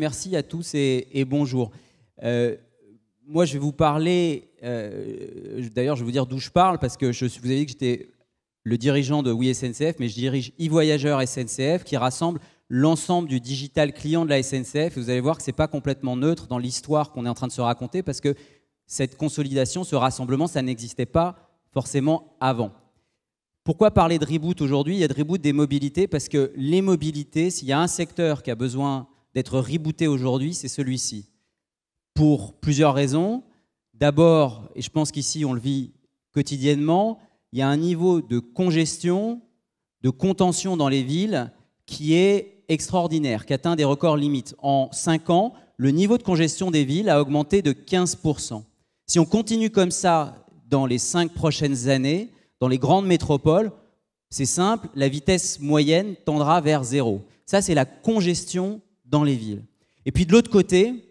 merci à tous et, bonjour. Euh, moi, je vais vous parler, euh, d'ailleurs, je vais vous dire d'où je parle, parce que je, vous avez dit que j'étais le dirigeant de Oui SNCF, mais je dirige e-Voyageurs SNCF, qui rassemble l'ensemble du digital client de la SNCF. vous allez voir que ce n'est pas complètement neutre dans l'histoire qu'on est en train de se raconter, parce que cette consolidation, ce rassemblement, ça n'existait pas forcément avant. Pourquoi parler de reboot aujourd'hui? Il y a de reboot des mobilités parce que les mobilités, s'il y a un secteur qui a besoin d'être rebooté aujourd'hui, c'est celui-ci. Pour plusieurs raisons. D'abord, et je pense qu'ici on le vit quotidiennement, il y a un niveau de congestion, de contention dans les villes qui est extraordinaire, qui atteint des records limites. En 5 ans, le niveau de congestion des villes a augmenté de 15%. Si on continue comme ça dans les 5 prochaines années, dans les grandes métropoles, c'est simple, la vitesse moyenne tendra vers zéro. Ça, c'est la congestion dans les villes. Et puis de l'autre côté,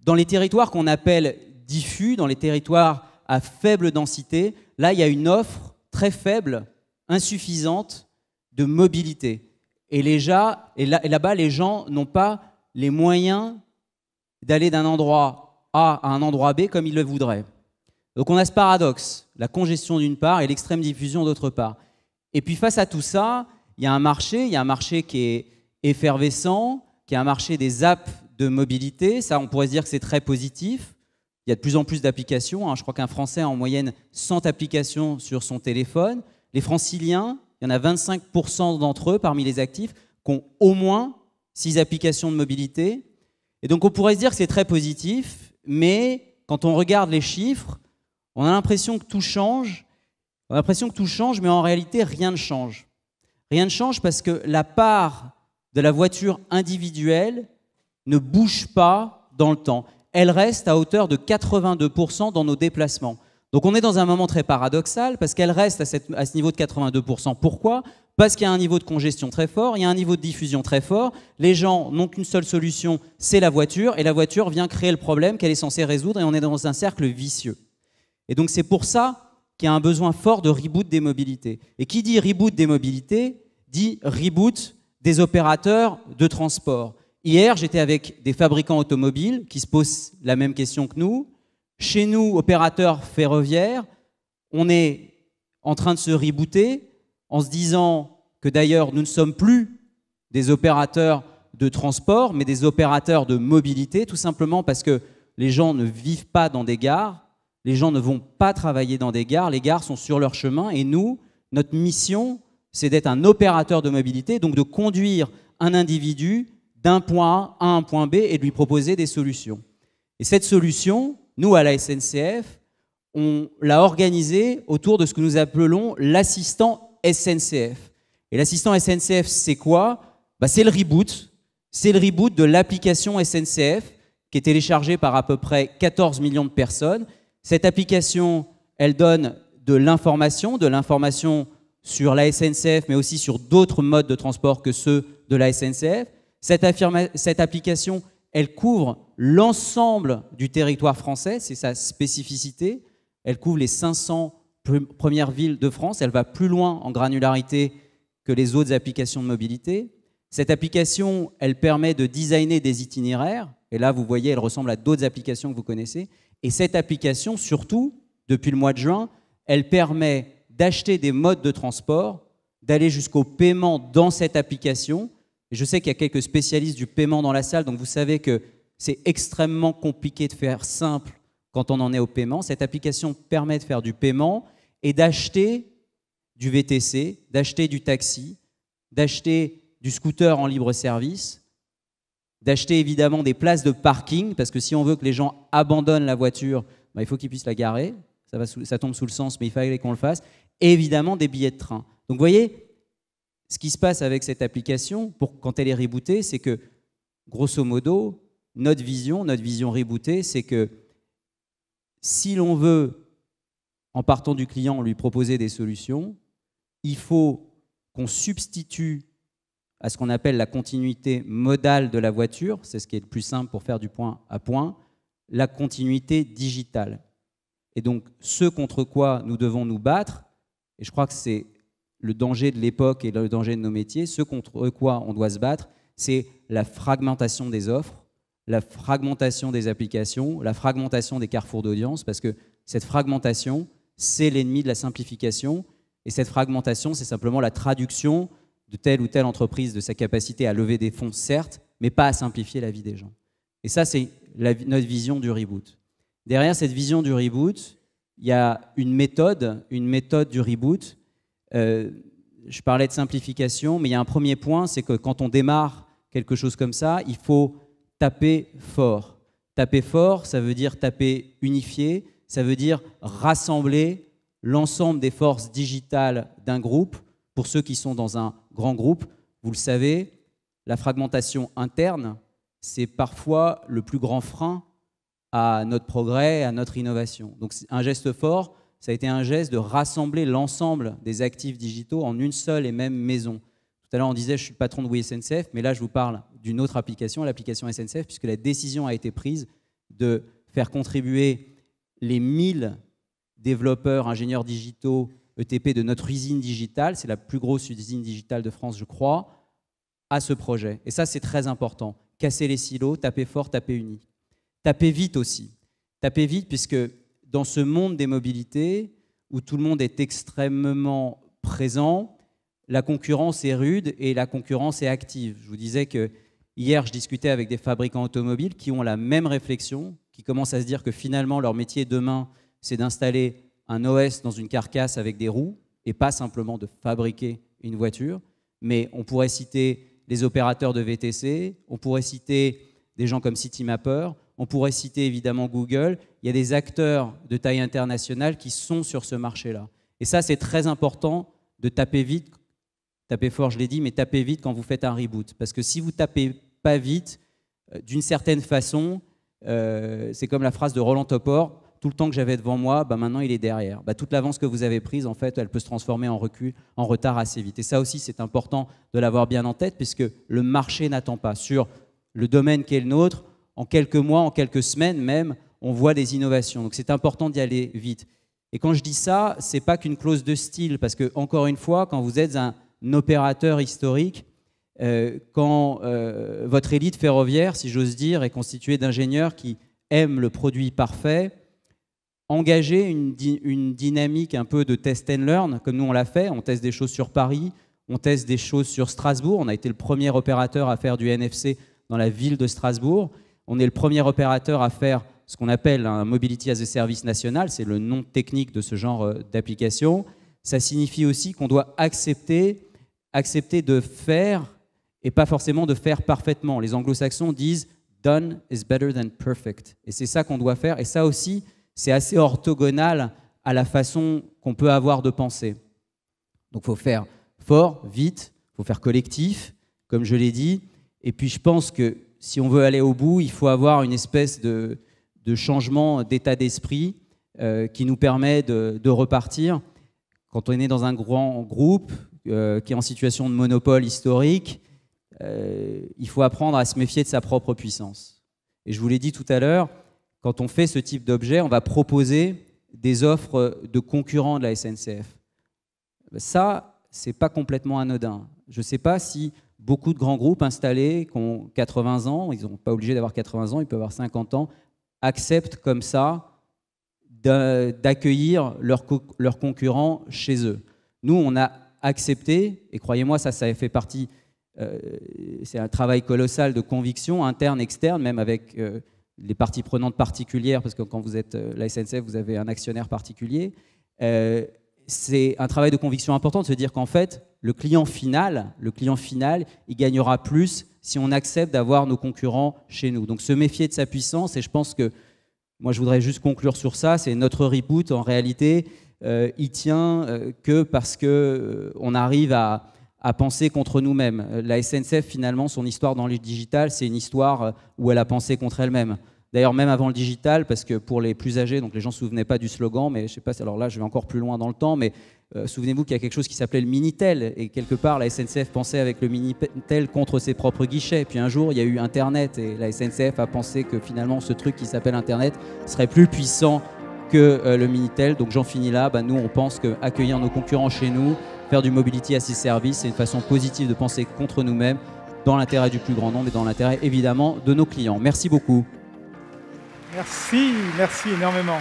dans les territoires qu'on appelle diffus, dans les territoires à faible densité, là, il y a une offre très faible, insuffisante de mobilité. Et, là-bas, les gens n'ont pas les moyens d'aller d'un endroit A à un endroit B comme ils le voudraient. Donc on a ce paradoxe, la congestion d'une part et l'extrême diffusion d'autre part. Et puis face à tout ça, il y a un marché, il y a un marché qui est effervescent, qui est un marché des apps de mobilité. Ça, on pourrait se dire que c'est très positif. Il y a de plus en plus d'applications. Hein. Je crois qu'un Français a en moyenne 100 applications sur son téléphone. Les franciliens, il y en a 25% d'entre eux parmi les actifs qui ont au moins 6 applications de mobilité. Et donc on pourrait se dire que c'est très positif, mais quand on regarde les chiffres, on a l'impression que tout change, on a l'impression que tout change, mais en réalité, rien ne change. Rien ne change parce que la part de la voiture individuelle ne bouge pas dans le temps. Elle reste à hauteur de 82% dans nos déplacements. Donc on est dans un moment très paradoxal parce qu'elle reste à, ce niveau de 82%. Pourquoi? Parce qu'il y a un niveau de congestion très fort, il y a un niveau de diffusion très fort. Les gens n'ont qu'une seule solution, c'est la voiture, et la voiture vient créer le problème qu'elle est censée résoudre, et on est dans un cercle vicieux. Et donc c'est pour ça qu'il y a un besoin fort de reboot des mobilités. Et qui dit reboot des mobilités dit reboot des opérateurs de transport. Hier, j'étais avec des fabricants automobiles qui se posent la même question que nous. Chez nous, opérateurs ferroviaires, on est en train de se rebooter en se disant que d'ailleurs, nous ne sommes plus des opérateurs de transport, mais des opérateurs de mobilité, tout simplement parce que les gens ne vivent pas dans des gares, les gens ne vont pas travailler dans des gares, les gares sont sur leur chemin et nous, notre mission, c'est d'être un opérateur de mobilité, donc de conduire un individu d'un point A à un point B et de lui proposer des solutions. Et cette solution, nous, à la SNCF, on l'a organisée autour de ce que nous appelons l'assistant SNCF. Et l'assistant SNCF, c'est quoi? Bah, C'est le reboot. C'est le reboot de l'application SNCF qui est téléchargée par à peu près 14 millions de personnes cette application, elle donne de l'information, de l'information sur la SNCF, mais aussi sur d'autres modes de transport que ceux de la SNCF. Cette, application, elle couvre l'ensemble du territoire français, c'est sa spécificité. Elle couvre les 500 premières villes de France, elle va plus loin en granularité que les autres applications de mobilité. Cette application, elle permet de designer des itinéraires, et là, vous voyez, elle ressemble à d'autres applications que vous connaissez. Et cette application, surtout, depuis le mois de juin, elle permet d'acheter des modes de transport, d'aller jusqu'au paiement dans cette application. Je sais qu'il y a quelques spécialistes du paiement dans la salle, donc vous savez que c'est extrêmement compliqué de faire simple quand on en est au paiement. Cette application permet de faire du paiement et d'acheter du VTC, d'acheter du taxi, d'acheter du scooter en libre service, d'acheter évidemment des places de parking, parce que si on veut que les gens abandonnent la voiture, bah, il faut qu'ils puissent la garer. Ça, ça tombe sous le sens, mais il fallait qu'on le fasse. Et évidemment des billets de train. Donc vous voyez, ce qui se passe avec cette application, pour, quand elle est rebootée, c'est que, grosso modo, notre vision, notre vision rebootée, c'est que si l'on veut, en partant du client, lui proposer des solutions, il faut qu'on substitue à ce qu'on appelle la continuité modale de la voiture, c'est ce qui est le plus simple pour faire du point à point, la continuité digitale. Et donc ce contre quoi nous devons nous battre, et je crois que c'est le danger de l'époque et le danger de nos métiers, ce contre quoi on doit se battre, c'est la fragmentation des offres, la fragmentation des applications, la fragmentation des carrefours d'audience, parce que cette fragmentation, c'est l'ennemi de la simplification. Et cette fragmentation, c'est simplement la traduction de telle ou telle entreprise de sa capacité à lever des fonds, certes, mais pas à simplifier la vie des gens. Et ça, c'est notre vision du reboot. Derrière cette vision du reboot, il y a une méthode, une méthode du reboot. Euh, je parlais de simplification, mais il y a un premier point, c'est que quand on démarre quelque chose comme ça, il faut taper fort. Taper fort, ça veut dire taper unifié, ça veut dire rassembler l'ensemble des forces digitales d'un groupe. Pour ceux qui sont dans un grand groupe, vous le savez, la fragmentation interne, c'est parfois le plus grand frein à notre progrès, à notre innovation. Donc un geste fort, ça a été un geste de rassembler l'ensemble des actifs digitaux en une seule et même maison. Tout à l'heure, on disait je suis le patron de SNCF, mais là, je vous parle d'une autre application, l'application SNCF, puisque la décision a été prise de faire contribuer les 1000 développeurs, ingénieurs digitaux, ETP de notre usine digitale, c'est la plus grosse usine digitale de France, je crois, à ce projet. Et ça, c'est très important. Casser les silos, taper fort, taper uni. Taper vite aussi. Taper vite, puisque dans ce monde des mobilités, où tout le monde est extrêmement présent, la concurrence est rude et la concurrence est active. Je vous disais que hier, je discutais avec des fabricants automobiles qui ont la même réflexion, qui commencent à se dire que finalement, leur métier demain, c'est d'installer un OS dans une carcasse avec des roues et pas simplement de fabriquer une voiture. Mais on pourrait citer les opérateurs de VTC, on pourrait citer des gens comme CityMapper, on pourrait citer évidemment Google. Il y a des acteurs de taille internationale qui sont sur ce marché-là. Et ça, c'est très important de taper vite, taper fort, je l'ai dit, mais taper vite quand vous faites un reboot. Parce que si vous tapez pas vite, euh, d'une certaine façon, euh, c'est comme la phrase de Roland Topor, tout le temps que j'avais devant moi, bah maintenant il est derrière. Bah, toute l'avance que vous avez prise, en fait, elle peut se transformer en recul, en retard assez vite. Et ça aussi, c'est important de l'avoir bien en tête, puisque le marché n'attend pas. Sur le domaine qui est le nôtre, en quelques mois, en quelques semaines même, on voit des innovations. Donc c'est important d'y aller vite. Et quand je dis ça, c'est pas qu'une clause de style, parce que encore une fois, quand vous êtes un opérateur historique, euh, quand euh, votre élite ferroviaire, si j'ose dire, est constituée d'ingénieurs qui aiment le produit parfait, engager une, une, dynamique un peu de test and learn, comme nous on l'a fait, on teste des choses sur Paris, on teste des choses sur Strasbourg, on a été le premier opérateur à faire du NFC dans la ville de Strasbourg, on est le premier opérateur à faire ce qu'on appelle un Mobility as a Service national, c'est le nom technique de ce genre euh, d'application. Ça signifie aussi qu'on doit accepter, accepter de faire et pas forcément de faire parfaitement. Les anglo-saxons disent done is better than perfect. Et c'est ça qu'on doit faire. Et ça aussi, c'est assez orthogonal à la façon qu'on peut avoir de penser. Donc il faut faire fort, vite, il faut faire collectif, comme je l'ai dit. Et puis je pense que si on veut aller au bout, il faut avoir une espèce de, changement d'état d'esprit euh, qui nous permet de, repartir. Quand on est dans un grand groupe euh, qui est en situation de monopole historique, euh, il faut apprendre à se méfier de sa propre puissance. Et je vous l'ai dit tout à l'heure, quand on fait ce type d'objet, on va proposer des offres de concurrents de la SNCF. Ça, c'est pas complètement anodin. Je ne sais pas si beaucoup de grands groupes installés qui ont 80 ans, ils sont pas obligé d'avoir 80 ans, ils peuvent avoir 50 ans, acceptent comme ça d'accueillir leurs, concurrents chez eux. Nous, on a accepté, et croyez-moi, ça, ça fait partie, euh, c'est un travail colossal de conviction, interne, externe, même avec euh, les parties prenantes particulières, parce que quand vous êtes euh, la SNCF, vous avez un actionnaire particulier. C'est un travail de conviction important de se dire qu'en fait, le client final, le client final, il gagnera plus si on accepte d'avoir nos concurrents chez nous. Donc se méfier de sa puissance, et je pense que, moi je voudrais juste conclure sur ça, c'est notre reboot en réalité, euh, il tient euh, que parce qu'on euh, arrive à, à penser contre nous-mêmes. La SNCF, finalement, son histoire dans le digital, c'est une histoire où elle a pensé contre elle-même. D'ailleurs, même avant le digital, parce que pour les plus âgés, donc les gens ne se souvenaient pas du slogan, mais je sais pas, alors là, je vais encore plus loin dans le temps, mais euh, souvenez-vous qu'il y a quelque chose qui s'appelait le Minitel, et quelque part, la SNCF pensait avec le Minitel contre ses propres guichets. Puis un jour, il y a eu Internet, et la SNCF a pensé que finalement, ce truc qui s'appelle Internet serait plus puissant que euh, le Minitel. Donc j'en finis là. Bah, nous, on pense qu'accueillir nos concurrents chez nous, faire du mobility à ses services, c'est une façon positive de penser contre nous-mêmes dans l'intérêt du plus grand nombre et dans l'intérêt évidemment de nos clients. Merci beaucoup. Merci, merci énormément.